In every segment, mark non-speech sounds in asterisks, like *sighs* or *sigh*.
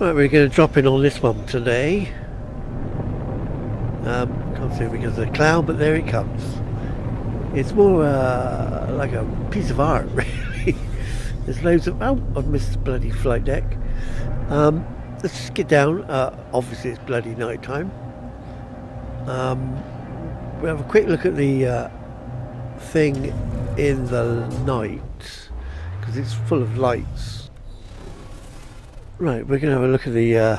Right, we're going to drop in on this one today. Um, can't see it because of the cloud, but there it comes. It's more uh, like a piece of art, *laughs* really. There's loads of... Oh, I've missed the bloody flight deck. Um, let's just get down. Uh, obviously, it's bloody night time. Um, we'll have a quick look at the uh, thing in the night because it's full of lights. Right, we're going to have a look at the uh,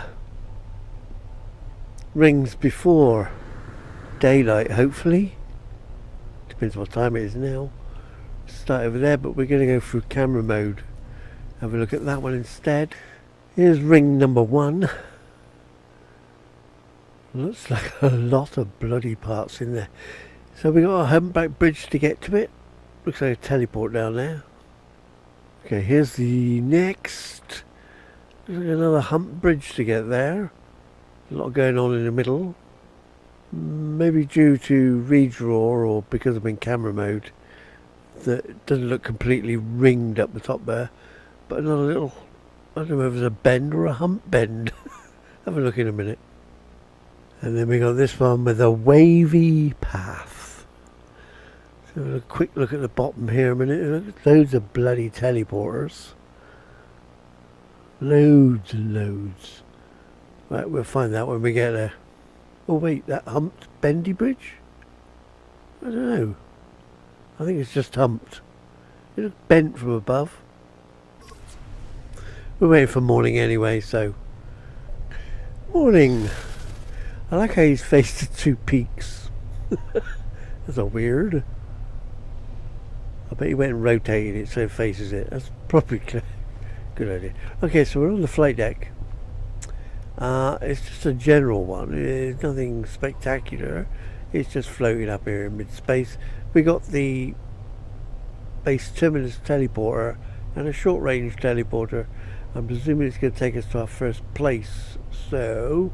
rings before daylight, hopefully. Depends what time it is now. Start over there, but we're going to go through camera mode. Have a look at that one instead. Here's ring number one. Looks like a lot of bloody parts in there. So we got a humpback bridge to get to it. Looks like a teleport down there. Okay, here's the next. Another hump bridge to get there. A lot going on in the middle. Maybe due to redraw or because I'm in camera mode. That doesn't look completely ringed up the top there. But another little, I don't know if it's a bend or a hump bend. *laughs* Have a look in a minute. And then we got this one with a wavy path. So a quick look at the bottom here a minute. Loads of bloody teleporters. Loads and loads. Right, we'll find that when we get there. Oh wait, that humped bendy bridge? I don't know. I think it's just humped. It looks bent from above. We're waiting for morning anyway, so... Morning! I like how he's faced the two peaks. *laughs* That's a weird. I bet he went and rotated it so it faces it. That's probably good idea. Okay, so we're on the flight deck. Uh, it's just a general one. It's nothing spectacular. It's just floating up here in mid-space. We got the base terminus teleporter and a short-range teleporter. I'm presuming it's going to take us to our first place. So,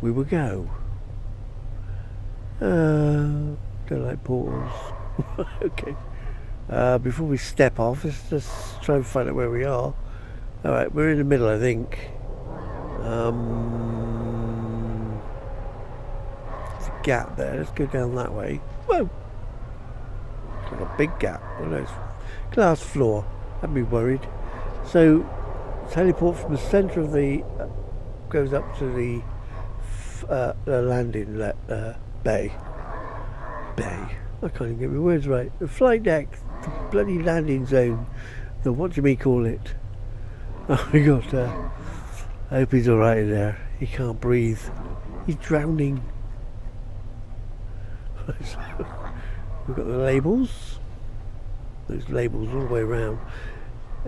we will go. Uh, don't like portals. *laughs* okay. Uh, before we step off, let's just try and find out where we are. Alright, we're in the middle, I think. Um, there's a gap there. Let's go down that way. Whoa! It's like a big gap. Oh no, it's glass floor. I'd be worried. So, teleport from the centre of the... Uh, goes up to the uh, the landing le uh, bay. Bay. I can't even get my words right. The flight deck, bloody landing zone. The what do you mean call it? *laughs* Oh my. Uh, I hope he's alright in there. He can't breathe. He's drowning. *laughs* We've got the labels. Those labels all the way around.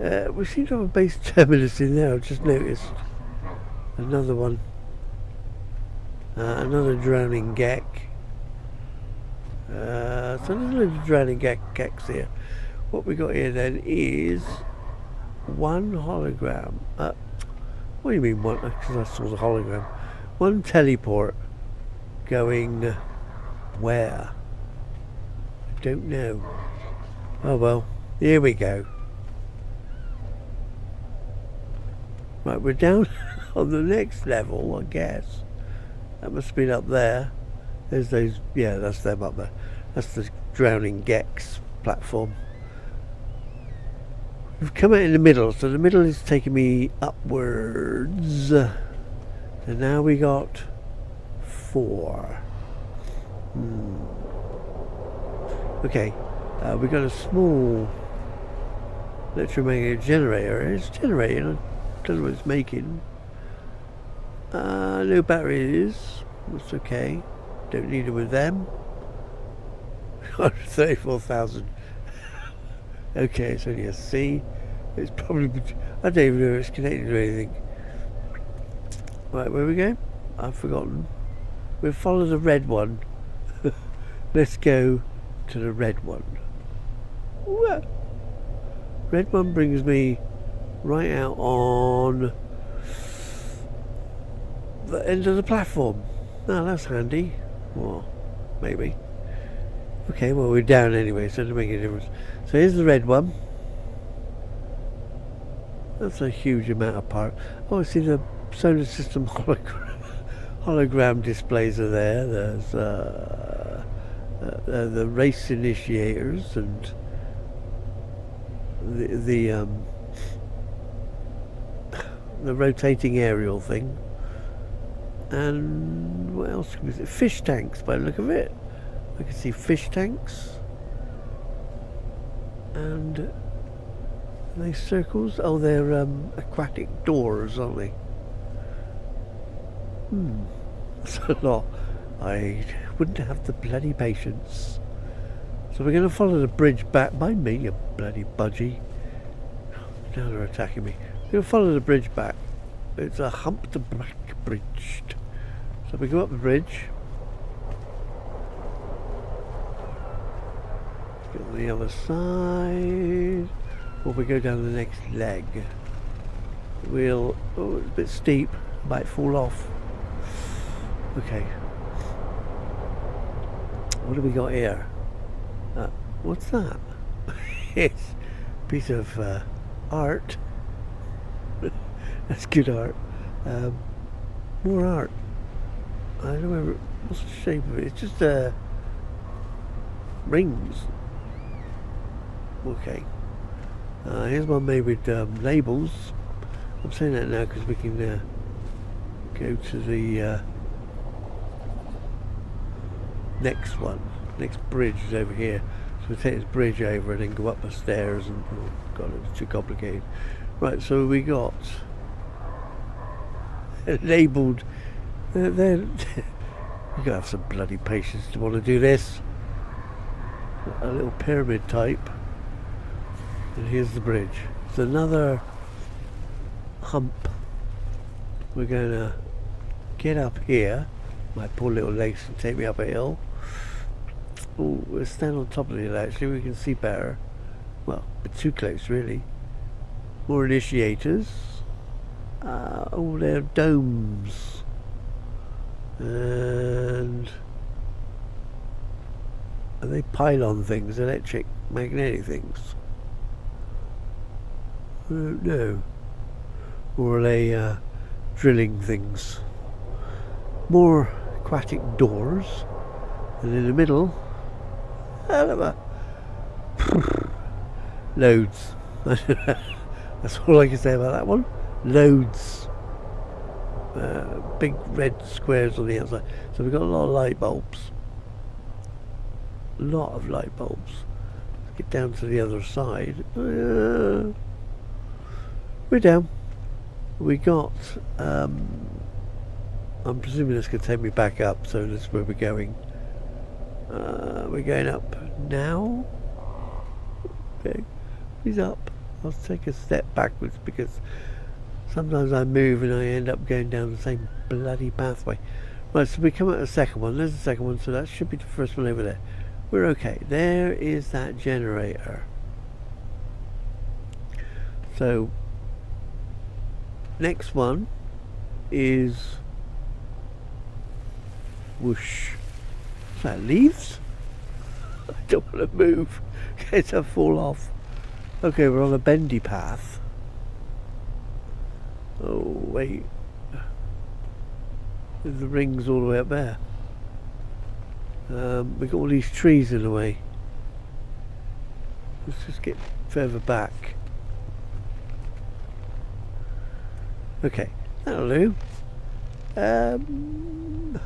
Uh, we seem to have a base terminus in there. I've just noticed another one. Uh, another drowning gek. Uh, so there's loads of drowning geks here. What we got here then is one hologram. Uh, what do you mean one? Because I saw the hologram. One teleport going where? I don't know. Oh well, here we go. Right, we're down *laughs* on the next level, I guess. That must have been up there. There's those, yeah, that's them up there. That's the Drowning Geks platform. We've come out in the middle, so the middle is taking me upwards. And now we got four. Hmm. Okay, uh, we got a small electromagnetic generator. It's generating, I don't know what it's making. Uh, no batteries. That's okay. Don't need it with them. *laughs* 34,000. Okay, it's only a C. It's probably... I don't even know if it's connected to anything. Right, where we go? I've forgotten. We'll follow the red one. *laughs* Let's go to the red one. Red one brings me right out on the end of the platform. Now that's handy. Well, maybe. Okay, well we're down anyway, so it doesn't make any difference. So here's the red one. That's a huge amount of power. Oh, see the solar system hologram, *laughs* hologram displays are there. There's uh, uh, uh, the race initiators and the the um, the rotating aerial thing. And what else we see? Fish tanks by the look of it. I can see fish tanks. And they circles? Oh, they're um, aquatic doors, aren't they? Hmm. That's a lot. I wouldn't have the bloody patience. So we're going to follow the bridge back. Mind me, you bloody budgie. Now they're attacking me. We're going to follow the bridge back. It's a hump the back bridge. So we go up the bridge. Get on the other side. Or we go down the next leg. We'll... Oh, it's a bit steep. Might fall off. Okay. What do we got here? Uh, what's that? *laughs* it's a piece of uh, art. *laughs* That's good art. Um, more art. I don't remember what's the shape of it. It's just uh, rings. Okay. Uh, here's one made with um, labels. I'm saying that now because we can uh, go to the uh, next one. Next bridge is over here. So we take this bridge over and then go up the stairs and oh god it's too complicated. Right, so we got *laughs* labelled they're, they're *laughs* you gotta have some bloody patience to want to do this. A little pyramid type. And here's the bridge. It's another hump. We're gonna get up here. My poor little legs can take me up a hill. Oh, we'll stand on top of it actually, we can see better. Well, but too close really. More initiators. Uh, oh, they're domes. And are they pylon things, electric, magnetic things? I don't know. Or are they uh, drilling things? More aquatic doors. And in the middle, *laughs* loads. *laughs* That's all I can say about that one. Loads. Uh, big red squares on the outside. So we've got a lot of light bulbs. A lot of light bulbs. Let's get down to the other side. Uh, we're down. We got, um, I'm presuming this could take me back up, so this is where we're going. Uh, we're going up now. Okay, he's up. I'll take a step backwards because sometimes I move and I end up going down the same bloody pathway. Right, so we come at the second one. There's the second one, so that should be the first one over there. We're okay. There is that generator. So, next one is whoosh. Is that leaves? *laughs* I don't want to move. *laughs* It's a fall off. Okay, we're on a bendy path. Oh, wait. There's the rings all the way up there. Um, we've got all these trees in the way. Let's just get further back. Okay, that'll do. Um,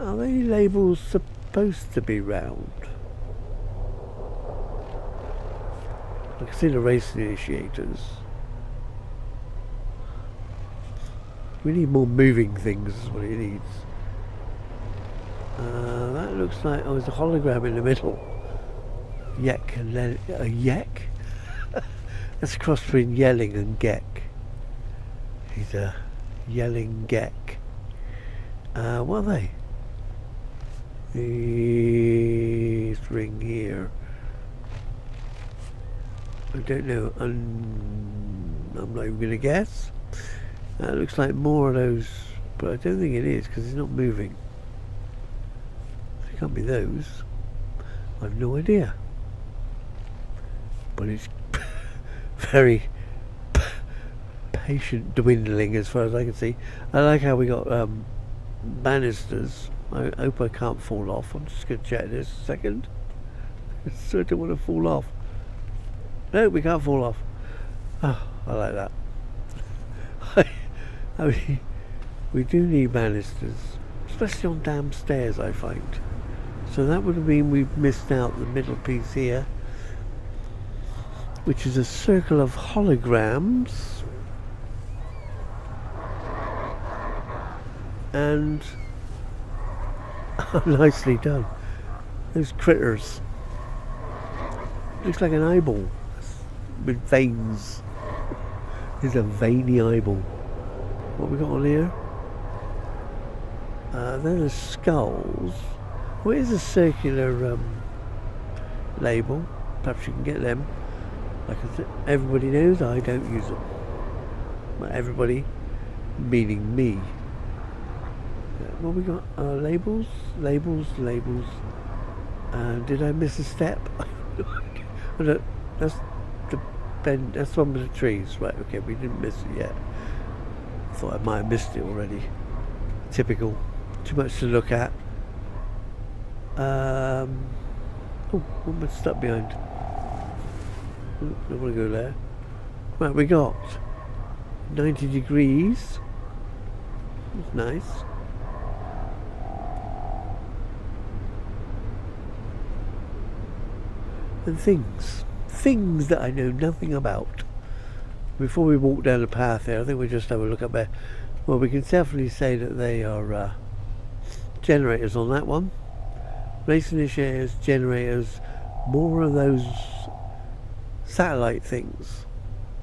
are they labels supposed to be round? I can see the race initiators. We need more moving things is what it needs. Uh, that looks like, oh, there's a hologram in the middle. Yek, a yek? That's a cross between yelling and Gek. He's a yelling Gek. Uh, what are they? This ring here. I don't know. I'm, I'm not even going to guess. That looks like more of those, but I don't think it is because it's not moving. It can't be those. I have no idea. But it's very patient dwindling as far as I can see. I like how we got um, banisters. I hope I can't fall off. I'm just going to check this a second. so *laughs* I don't want to fall off. No, we can't fall off. Oh, I like that. *laughs* I mean, we do need banisters, especially on damn stairs, I find. So that would mean we've missed out the middle piece here, which is a circle of holograms. And *laughs* nicely done. Those critters. Looks like an eyeball with veins. It's a veiny eyeball. What we got on here? Uh, then the skulls. What is a circular um, label? Perhaps you can get them. Like I said, everybody knows, I don't use them. But everybody, meaning me. what we got? Uh, labels, labels, labels. Uh, did I miss a step? *laughs* that's the bend. That's one with the trees, right? Okay, we didn't miss it yet. I Thought I might have missed it already. Typical. Too much to look at. Um, oh, am I stuck behind? Don't want to go there. Right, we got 90 degrees. That's nice. And things. Things that I know nothing about before we walk down the path there, I think we'll just have a look up there. Well, we can definitely say that they are uh, generators on that one. Masonry shares generators, more of those satellite things.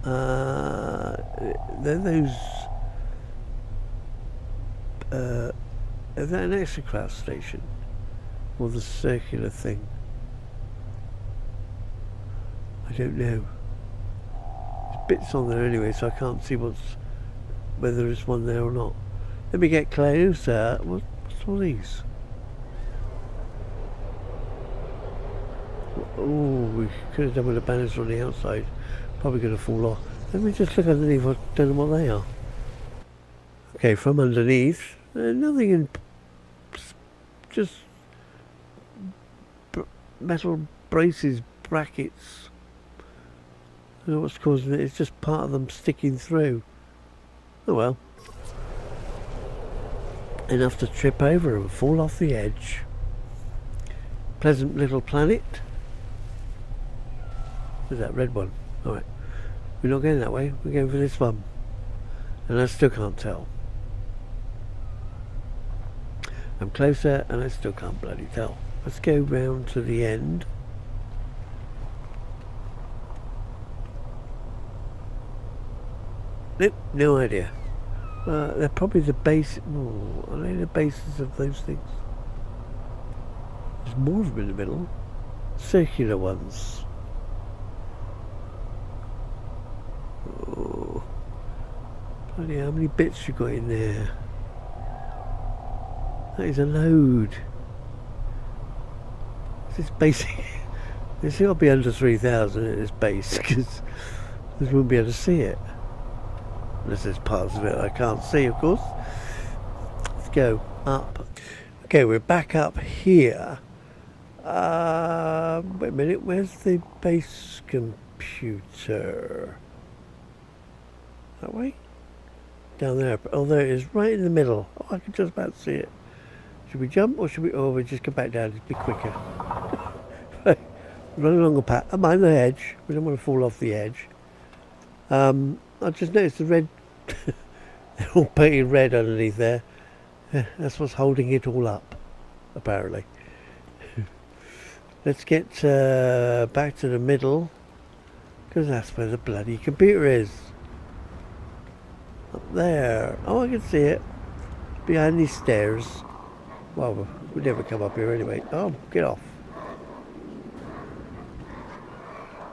Uh, they're those. Uh, is that an exocraft station? Or the circular thing? I don't know bits on there anyway, so I can't see what's whether there's one there or not. Let me get closer. What, what's all these? Oh, we could have done with the banners on the outside. Probably going to fall off. Let me just look underneath. I don't know what they are. Okay, from underneath, uh, nothing in. Just metal braces, brackets, don't know what's causing it. It's just part of them sticking through. Oh well. Enough to trip over and fall off the edge. Pleasant little planet. That red one? Alright. We're not going that way. We're going for this one. And I still can't tell. I'm closer and I still can't bloody tell. Let's go round to the end. Nope, no idea. Uh, they're probably the base. Oh, are they the bases of those things? There's more of them in the middle. Circular ones. Bloody how many bits you got in there? That is a load. This is basic. *laughs* This to be under 3,000 at its base because we wouldn't be able to see it. This is parts of it I can't see, of course. Let's go up. Okay, we're back up here. Uh, wait a minute, where's the base computer? That way? Down there. Oh, there it is, right in the middle. Oh, I can just about see it. Should we jump or should we, oh, we just come back down, it'd be quicker. *laughs* Run along the path, I mind the edge, we don't want to fall off the edge. Um, I just noticed the red, *laughs* they're all painted red underneath there. *laughs* That's what's holding it all up, apparently. Let's get uh, back to the middle, because that's where the bloody computer is. Up there. Oh, I can see it. Behind these stairs. Well, we never come up here anyway. Oh, get off.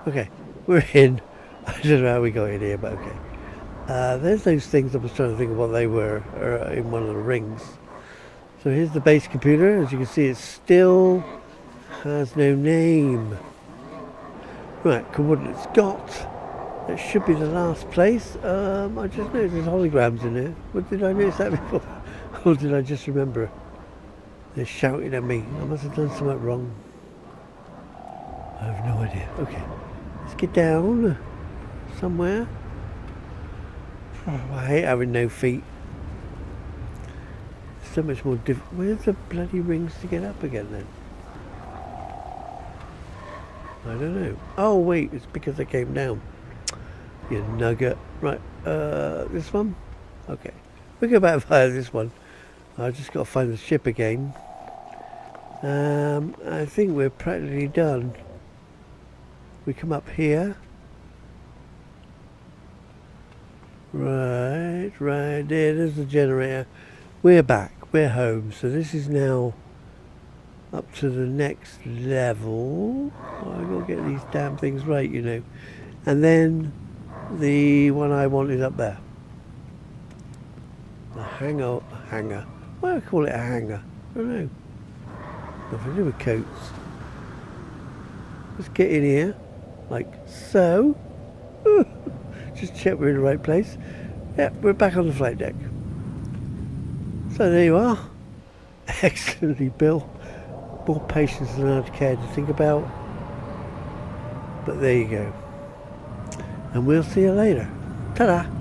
Okay, we're *laughs* in. I don't know how we got in here, but okay. Uh, there's those things I was trying to think of what they were uh, in one of the rings. So here's the base computer. As you can see, it still has no name. Right, coordinates got. That should be the last place. Um, I just noticed there's holograms in there. What did I notice that *laughs* before? or did I just remember? They're shouting at me. I must have done something wrong. I have no idea. Okay. Let's get down somewhere. Oh, *sighs* I hate having no feet. It's So much more difficult. Where's the bloody rings to get up again then? I don't know. Oh wait, it's because I came down. You nugget. Right, uh, this one? Okay. We go back *laughs* via this one. I just got to find the ship again. Um, I think we're practically done. We come up here. Right, right there, there's the generator. We're back, we're home. So this is now up to the next level. Oh, I gotta get these damn things right, you know. And then the one I want is up there. The hangar, hangar. Why do I call it a hangar? I don't know. Nothing to do with coats. Let's get in here, like so. *laughs* Just check we're in the right place. Yep, we're back on the flight deck. So there you are. *laughs* Excellently built. More patience than I'd care to think about. But there you go. And we'll see you later. Ta-da!